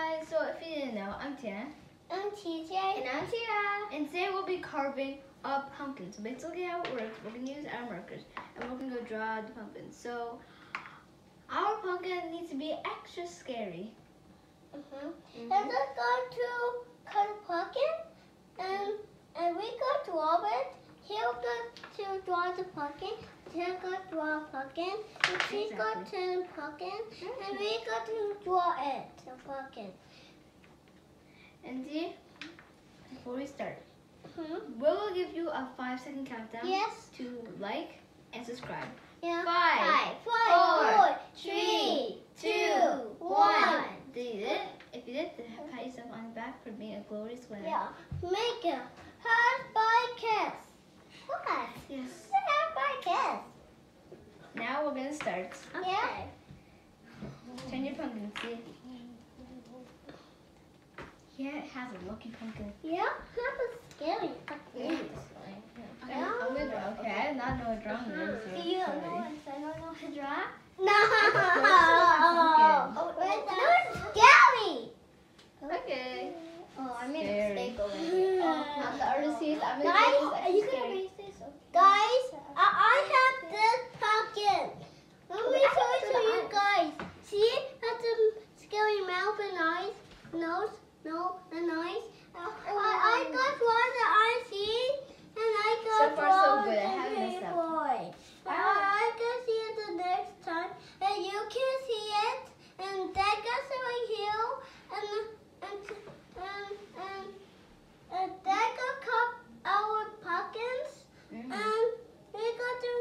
guys, so if you didn't know, I'm Tina. I'm TJ. And I'm Tia. And today we'll be carving a pumpkin. So basically how it works, we're gonna use our markers and we're gonna go draw the pumpkin. So our pumpkin needs to be extra scary. Mm-hmm. Mhm. And let's go to cut a pumpkin, and and we go to draw it. He'll go draw the pumpkin. He'll go draw a pumpkin. And she Exactly. to the pumpkin, and we go to draw it. The pumpkin. And see, before we start, Hmm. we'll give you a five second countdown Yes. to like and subscribe. Yeah. Five, Five, four, five, four, three, two, one. Did you did? If you did, then pat yourself on the back for being a glorious winner. Yeah. Make a heart by kiss. What? Yes. Heart by kiss. Now we're gonna start. Yeah. Turn your pumpkin, see? Yeah, it has a lucky pumpkin. Yeah. That was scary. Okay, I'm gonna draw. Okay, I did not know what drawing is. Do you Sorry. know what I don't know how to draw? course No. it's a Oh, it's scary. Okay. Oh, I made Scary. a mistake over here. Oh, I'm the artist. I'm gonna Guys, do this are extra you gonna scary. erase this? Guys, I, I have this pumpkin. Let me show it to you guys. See, it has a scary mouth and eyes, nose, no, and eyes. Uh, I, I got one that I see, and I got So far, so one good. I haven't messed up. I, I can see it the next time, and you can see it, and that goes right here, and and and and, and that got cut our pumpkins. Mhm. And we got to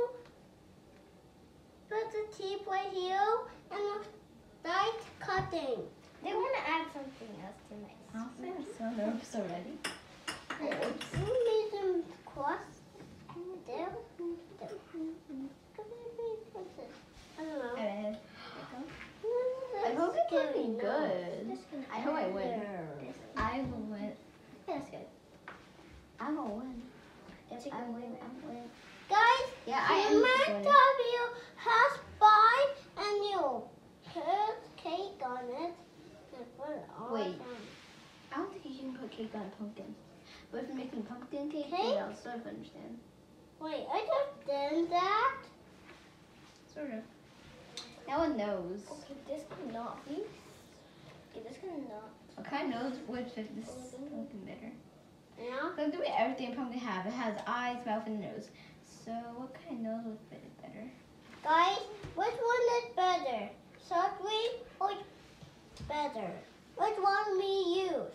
put the teeth right here and start cutting. They want to add something else tonight. Honestly, I'm so nervous already. We made them cross. There. I don't know. And I hope it's be good. I hope I win. I will win. That's good. I will win. If I win, I win. Guys, Yeah, I am might winner. has five and you put cake on it. and put it all Wait. down. I don't think you can put a pumpkin. But if you're making pumpkin cake, Cake? then I'll sort of understand. Wait, I just did that. Sort of. Now a nose. Okay, this cannot be. Okay, this cannot. What kind of nose would fit this oh, pumpkin better? Yeah. So I'm doing everything pumpkin have. It has eyes, mouth, and nose. So what kind of nose would fit it better? Guys, which one is better? Sugary or better? Which one we use?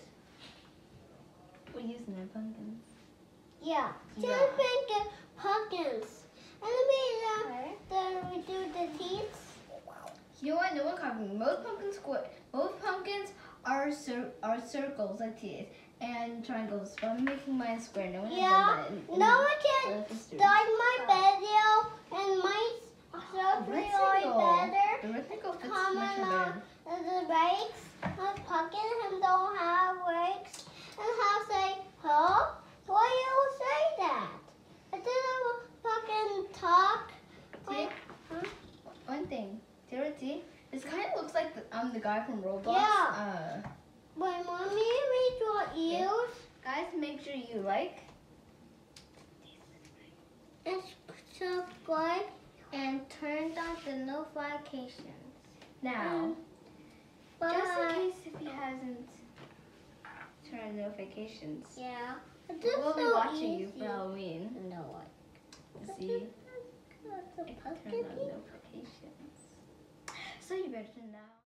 We're using our pumpkins. Yeah. Yeah. Just make pumpkins. And we, uh, then we do the teeth. You know what? No one carving. Most pumpkins square. Most pumpkins are cir- are circles like teeth and triangles. But I'm making mine square. No one Yeah. done that in, in No one can all of history. start my video and my sugary rectangle. are better. The rectangle fits Come much more along. better. And the brakes, the pumpkin and don't have brakes. And how say, huh? Why you say that? I didn't fucking talk. See? Huh? One thing. T. This kind of looks like the, I'm the guy from Roblox. Yeah. Uh, Wait, mommy, we draw ears guys, make sure you like. and subscribe and turn on the notifications. Now, Bye. just in case if he hasn't turned on notifications, Yeah. We'll be so watching you for Halloween No, see if you turn on notifications. So you better know.